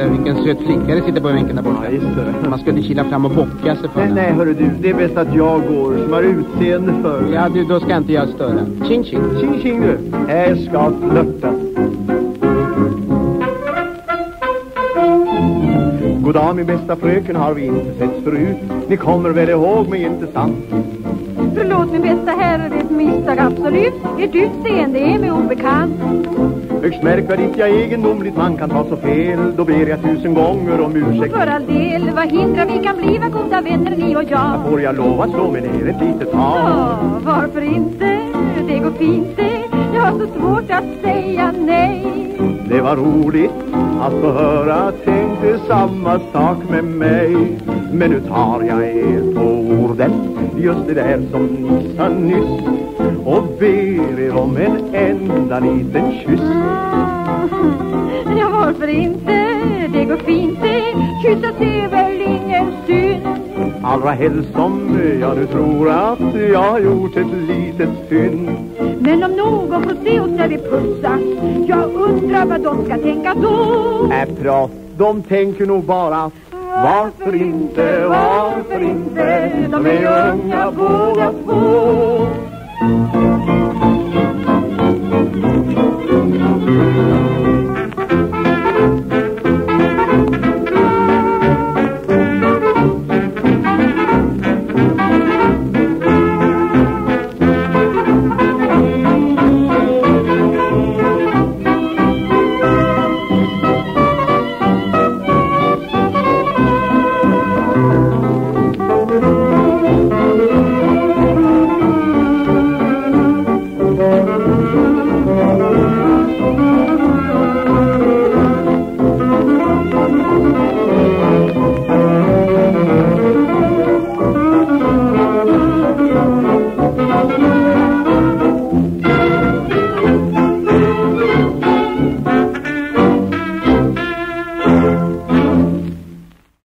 Titta vilken söt flicka det sitter på bänken där borta. Ja, just det. Man skulle kila fram och bocka sig för Nej, nej, hörru du, det är bäst att jag går som har utseende för Ja, du, då ska inte jag störa. Tjing, tjing. Tjing tjing du, här ska flörtas. Goddag min bästa fröken, har vi inte sett förut? Ni kommer väl ihåg mig, inte sant? Förlåt min bästa herre, det är ett misstag absolut. Ert utseende är mig obekant. Högst märkvärdigt, ja egendomligt, man kan ta så fel. Då ber jag tusen gånger om ursäkt. För all del, vad hindrar vi kan bliva goda vänner ni och jag. Får jag lova slå mig ner ett litet tag? Ja, varför inte? Det går fint det. Jag har så svårt att säga nej. Det var roligt att få höra tänkte samma sak med mig Men nu tar jag er på orden Just det där som ni sa nyss Och ber er om en enda liten kyss Mm. Ja, varför inte? Det går fint det. Kyssas är väl ingen synd. Allra helst som jag nu tror att jag har gjort ett litet fynd Men om någon får se oss när vi pussas Jag undrar vad de ska tänka då Äh prat, de tänker nog bara varför inte, varför inte? De är ju unga båda två